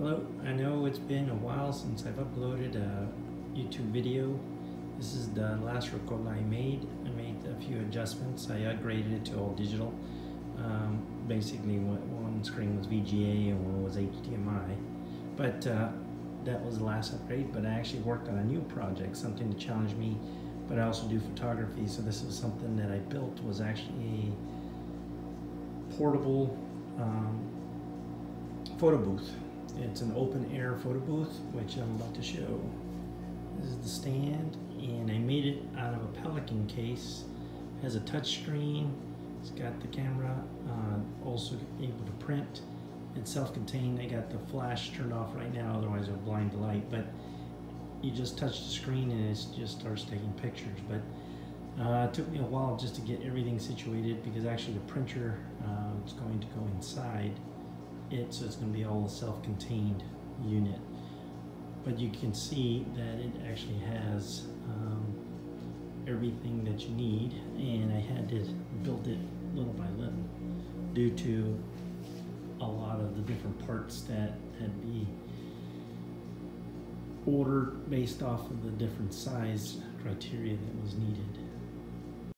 Hello, I know it's been a while since I've uploaded a YouTube video. This is the last record I made. I made a few adjustments. I upgraded it to all digital. Um, basically, one screen was VGA and one was HDMI. But uh, that was the last upgrade, but I actually worked on a new project, something to challenge me, but I also do photography, so this is something that I built was actually a portable um, photo booth. It's an open air photo booth, which I'm about to show. This is the stand, and I made it out of a Pelican case. It has a touch screen. It's got the camera, uh, also able to print. It's self-contained. I got the flash turned off right now, otherwise it'll blind the light. But you just touch the screen and it just starts taking pictures. But uh, it took me a while just to get everything situated because actually the printer uh, is going to go inside it, so it's going to be all a self-contained unit. But you can see that it actually has um, everything that you need, and I had to build it little by little due to a lot of the different parts that had to be ordered based off of the different size criteria that was needed.